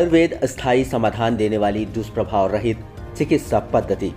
आयुर्वेद स्थायी समाधान देने वाली दुष्प्रभाव रहित चिकित्सा पद्धति।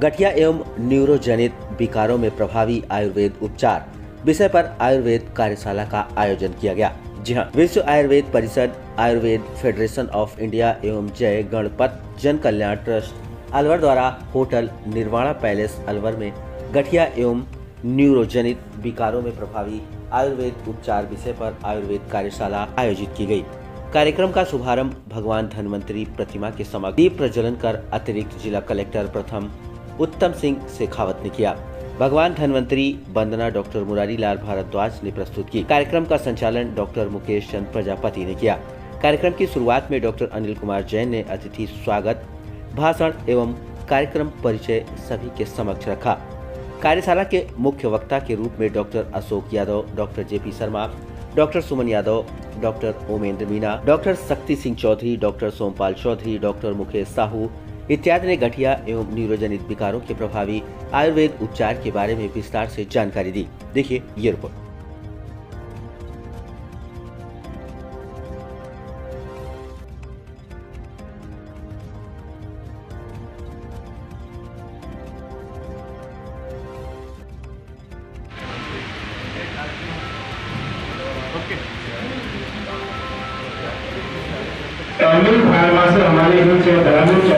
गठिया एवं न्यूरोजनित विकारों में प्रभावी आयुर्वेद उपचार। विषय पर आयुर्वेद कार्यशाला का आयोजन किया गया। जी हाँ विश्व आयुर्वेद परिषद, आयुर्वेद फेडरेशन ऑफ़ इंडिया एवं जय गणपत जन कल्याण ट्रस्ट, अलवर द्वारा होटल निर्वाणा पैलेस, अलवर में गठिया एवं न्यूरोजनित विकारों में प्रभावी आयुर्वेद उपचार विषय पर आयुर्वेद कार्यशाला आयोजित की गई। कार्यक्रम का शुभारंभ भगवान धनवंतरी प्रतिमा के समक्ष दीप प्रज्वलन कर अतिरिक्त जिला कलेक्टर प्रथम उत्तम सिंह शेखावत ने किया। भगवान धनवंतरी, वंदना डॉक्टर मुरारी लाल भारद्वाज ने प्रस्तुत की। कार्यक्रम का संचालन डॉक्टर मुकेश चंद प्रजापति ने किया। कार्यक्रम की शुरुआत में डॉक्टर अनिल कुमार जैन ने अतिथि स्वागत, भाषण एवं कार्यक्रम परिचय सभी के समक्ष रखा। कार्यशाला के मुख्य वक्ता के रूप में doctor Ashok Yadav, doctor JP Sharma doctor Suman Yadav, doctor Omendra Meena doctor Shakti Singh Chaudhary, doctor Sompal Chaudhary, doctor Mukesh Sahu इत्यादि ने गठिया एवं न्यूरोजनित विकारों के प्रभावी आयुर्वेद उपचार के बारे में विस्तार से जानकारी दी। देखिए ये रिपोर्ट। तमिल फार्मा से हमारे इनसे ग्रामीण